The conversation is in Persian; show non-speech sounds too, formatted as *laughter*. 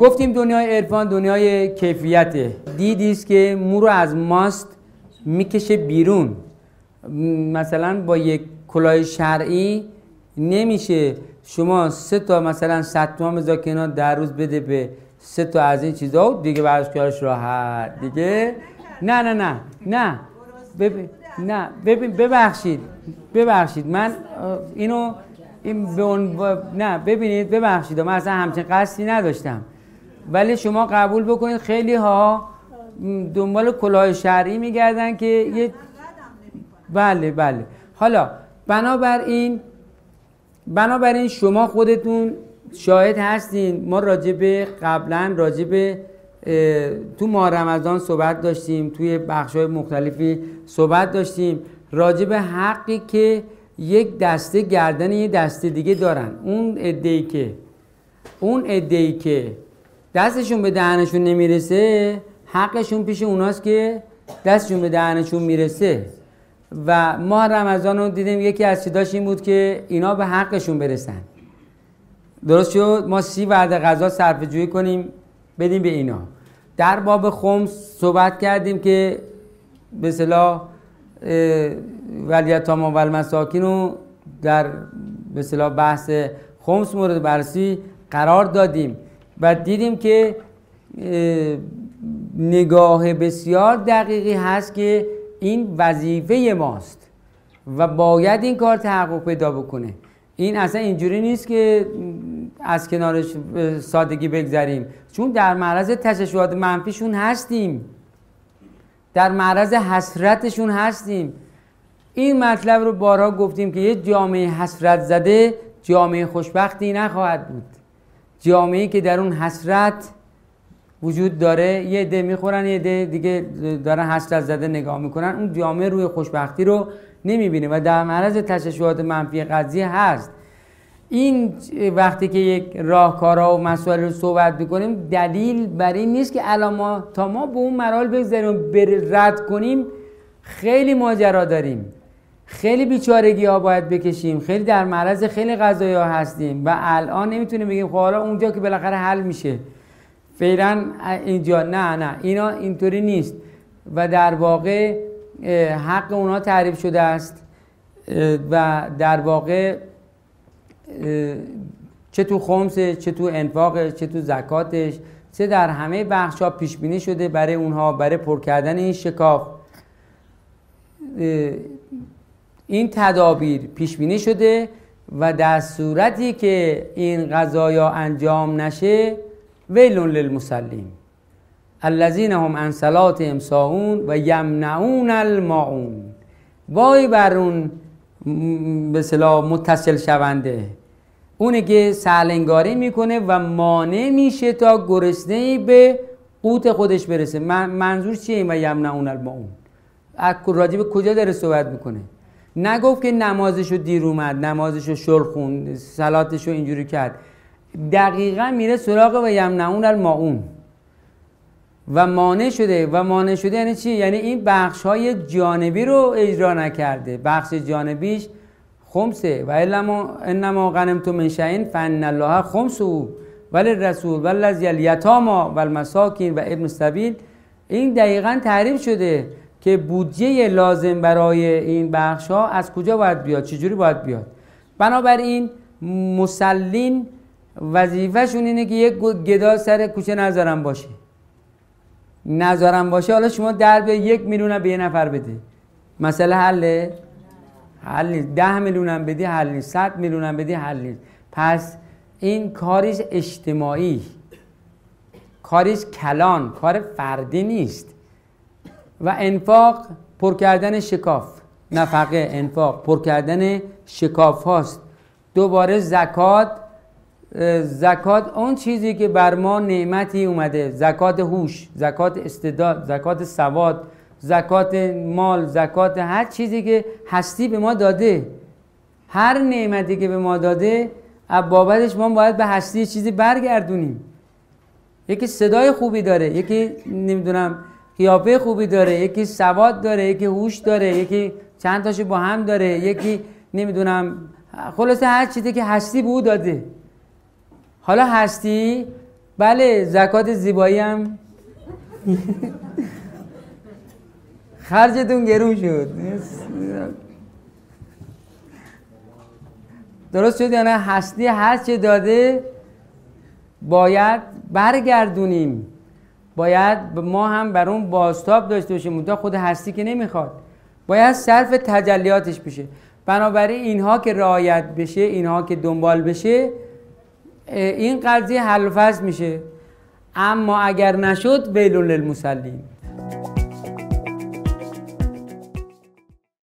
گفتیم دنیای عرفان دنیای کیفیته. دیدی است که مو رو از ماست می‌کشه بیرون. مثلا با یک کلاه شرعی نمیشه شما سه تا مثلا 100 تومن بذار در روز بده به سه تا از این چیزا و دیگه ورزشکارش راحت. دیگه؟ نه نه نه نه. ببین نه ببین ببخشید ببخشید. من اینو این به نه ببینید ببخشید. من اصلا همچین قصدی نداشتم. ولی شما قبول بکنید خیلی ها دنبال کلاه شرعی میگردن که یه بله بله. حالا بنابراین بنابراین شما خودتون شاهد هستین. ما راجب قبلا راجب تو ماه رمضان صحبت داشتیم توی بخش های مختلفی صحبت داشتیم. راجب حقی که یک دسته گردن یه دسته دیگه دارن. اون ادهی که اون ادهی که دستشون به دهنشون نمی‌رسه حقشون پیش اوناست که دستشون به دهنشون می‌رسه. و ماه رمضان رو دیدیم یکی از چیزاش این بود که اینا به حقشون برسن. درست شد؟ ما سی وعده غذا صرف جویی کنیم بدیم به اینا. در باب خمس صحبت کردیم که به صلاح ولیتاما و المساکین رو در به صلاح بحث خمس مورد بررسی قرار دادیم. و دیدیم که نگاه بسیار دقیقی هست که این وظیفه ماست و باید این کار تحقق پیدا بکنه. این اصلا اینجوری نیست که از کنارش سادگی بگذریم. چون در معرض تششعات منفیشون هستیم. در معرض حسرتشون هستیم. این مطلب رو بارها گفتیم که یه جامعه حسرت زده جامعه خوشبختی نخواهد بود. جامعه که در اون حسرت وجود داره یه عده می‌خورن یه عده دیگه دارن حسرت زده نگاه می‌کنن. اون جامعه روی خوشبختی رو نمی‌بینه و در معرض تششعات منفی قضیه هست. این وقتی که یک راهکارها و مسائل رو صحبت می‌کنیم دلیل بر این نیست که الان ما تا ما به اون مراحل بگذاریم رد کنیم خیلی ماجرا داریم. خیلی بیچارگی ها باید بکشیم. خیلی در معرض خیلی قضایی ها هستیم و الان نمی‌تونیم بگیم خب حالا اونجا که بالاخره حل میشه. فعلا اینجا نه نه. اینا اینطوری نیست. و در واقع حق اونا تعریف شده است. و در واقع چه تو خمسه چه تو انفاق چه تو زکاتش چه در همه بخش ها پیش بینی شده برای اونها برای پر کردن این شکاف. این تدابیر پیش بینی شده و در صورتی که این قضایا انجام نشه ویلون للمسلین الذین هم عن صلاتهم ساهون و یمنعون الماعون وای بر اون به متصل شونده. اونه که سهلنگاری می‌کنه و مانع میشه تا گرسنه به قوت خودش برسه. منظور چیه و یمنعون الماعون راجع به کجا داره صحبت می‌کنه؟ نگفت که نمازشو دیر اومد نمازشو شل خوند سلاتشو اینجوری کرد. دقیقا میره سراغ و یمنعون الماعون. و مانع شده و مانع شده یعنی چی؟ یعنی این بخش های جانبی رو اجرا نکرده. بخش جانبیش خمسه. و انما غنمتم من شئین فان الله خمسه. ولی رسول ولی الیتاما و المساکین و ابن السبیل. این دقیقا تعریف شده. که بودجه لازم برای این بخش ها از کجا باید بیاد؟ چجوری باید بیاد؟ بنابراین مسلین وظیفهشون اینه که یک گدا سر کوچه نذارم باشه. نذارم باشه حالا شما در به یک میلیون به یه نفر بده. مسئله حله؟ حل نیست. ده میلیون هم بدی حل نیست. صد میلیون هم بدی حل نیست. پس این کاریش اجتماعی. کاریش کلان. کار فردی نیست. و انفاق پر کردن شکاف. نفقه انفاق پر کردن شکاف هاست. دوباره زکات زکات اون چیزی که بر ما نعمتی اومده. زکات هوش زکات استعداد زکات سواد زکات مال زکات هر چیزی که هستی به ما داده. هر نعمتی که به ما داده بابتش ما باید به هستی چیزی برگردونیم. یکی صدای خوبی داره یکی نمی‌دونم قیافه خوبی داره یکی سواد داره یکی هوش داره یکی چند تاشو با هم داره یکی نمی‌دونم خلاصه هر چیزی که هستی به او داده. حالا هستی؟ بله زکات زیبایی هم. *laughs* خرجتون گرون شد. درست شد یا نه؟ هستی هر چه داده باید برگردونیم. باید ما هم بر اون بازتاب داشته باشیم. تا خود هستی که نمی‌خواد. باید صرف تجلیاتش بشه. بنابراین اینها که رعایت بشه اینها که دنبال بشه این قضیه حل میشه. اما اگر نشد ویلون للمسلین